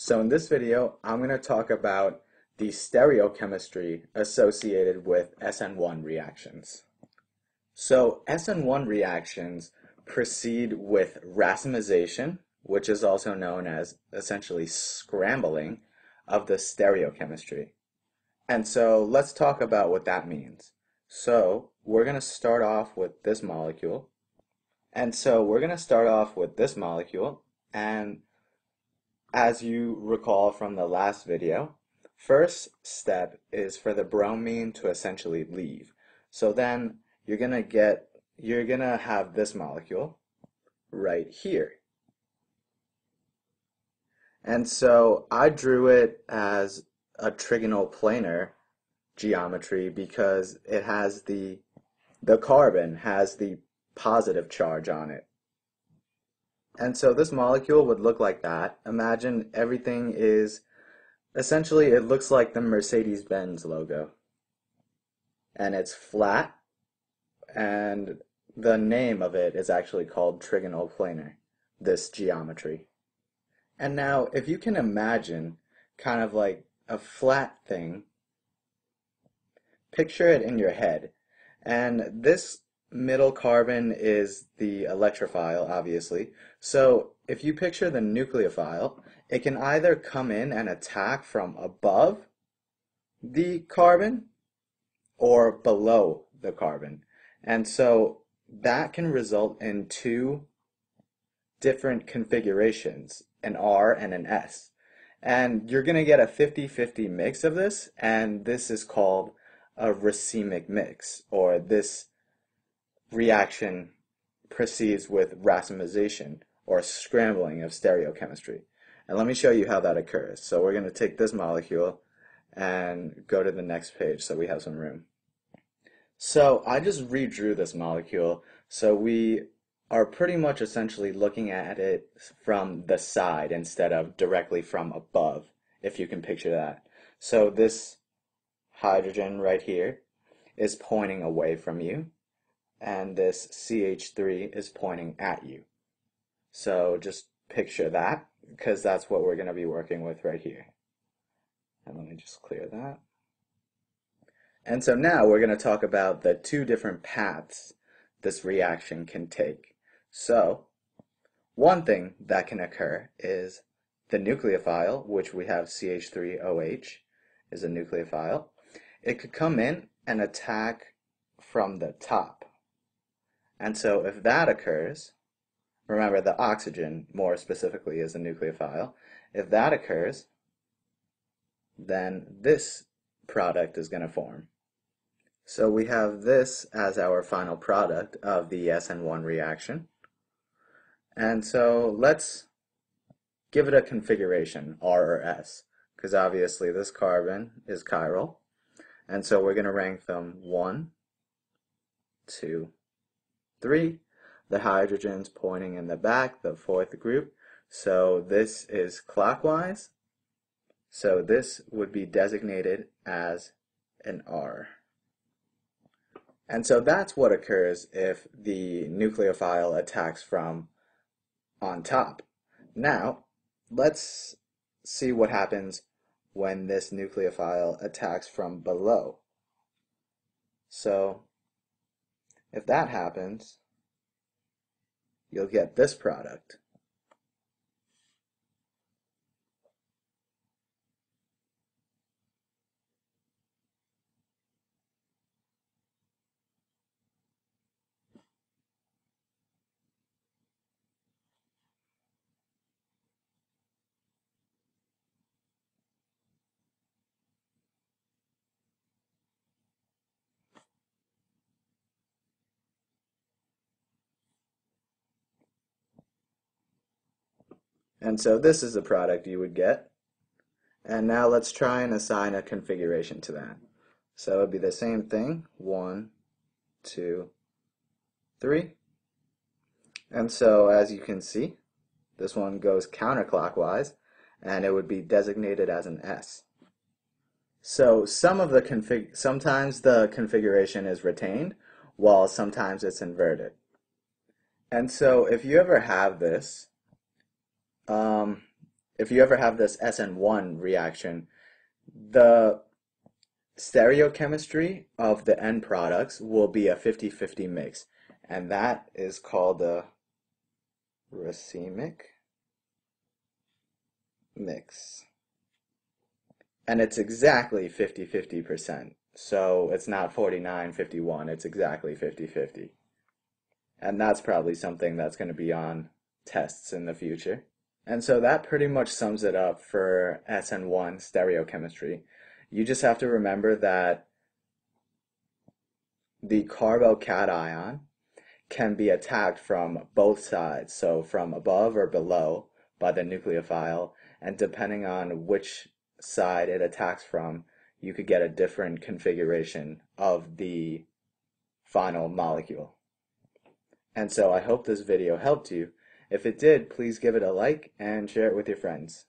So in this video, I'm going to talk about the stereochemistry associated with SN1 reactions. So SN1 reactions proceed with racemization, which is also known as essentially scrambling of the stereochemistry. And so let's talk about what that means. So we're going to start off with this molecule. And so we're going to start off with this molecule and as you recall from the last video, first step is for the bromine to essentially leave. So then you're gonna get, you're gonna have this molecule right here. And so I drew it as a trigonal planar geometry because it has the, the carbon has the positive charge on it. And so this molecule would look like that. Imagine everything is, essentially it looks like the Mercedes-Benz logo. And it's flat, and the name of it is actually called trigonal planar, this geometry. And now, if you can imagine kind of like a flat thing, picture it in your head. And this middle carbon is the electrophile, obviously. So if you picture the nucleophile, it can either come in and attack from above the carbon or below the carbon. And so that can result in two different configurations, an R and an S. And you're going to get a 50-50 mix of this, and this is called a racemic mix, or this reaction proceeds with racemization or scrambling of stereochemistry. And let me show you how that occurs. So we're going to take this molecule and go to the next page so we have some room. So I just redrew this molecule so we are pretty much essentially looking at it from the side instead of directly from above, if you can picture that. So this hydrogen right here is pointing away from you and this CH3 is pointing at you. So just picture that because that's what we're going to be working with right here. And let me just clear that. And so now we're going to talk about the two different paths this reaction can take. So one thing that can occur is the nucleophile, which we have CH3OH is a nucleophile. It could come in and attack from the top. And so if that occurs, remember the oxygen more specifically is a nucleophile, if that occurs, then this product is going to form. So we have this as our final product of the SN1 reaction. And so let's give it a configuration, R or S, because obviously this carbon is chiral. And so we're going to rank them 1, 2, 3. The hydrogen's pointing in the back, the fourth group. So this is clockwise. So this would be designated as an R. And so that's what occurs if the nucleophile attacks from on top. Now, let's see what happens when this nucleophile attacks from below. So if that happens, you'll get this product. And so this is the product you would get. And now let's try and assign a configuration to that. So it would be the same thing, one, two, three. And so as you can see, this one goes counterclockwise, and it would be designated as an S. So some of the config sometimes the configuration is retained, while sometimes it's inverted. And so if you ever have this, um, if you ever have this SN1 reaction, the stereochemistry of the end products will be a 50-50 mix, and that is called a racemic mix. And it's exactly 50-50%. So it's not 49-51, it's exactly 50-50. And that's probably something that's going to be on tests in the future. And so that pretty much sums it up for SN1 stereochemistry. You just have to remember that the carbocation can be attacked from both sides, so from above or below by the nucleophile, and depending on which side it attacks from, you could get a different configuration of the final molecule. And so I hope this video helped you. If it did, please give it a like and share it with your friends.